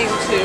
came to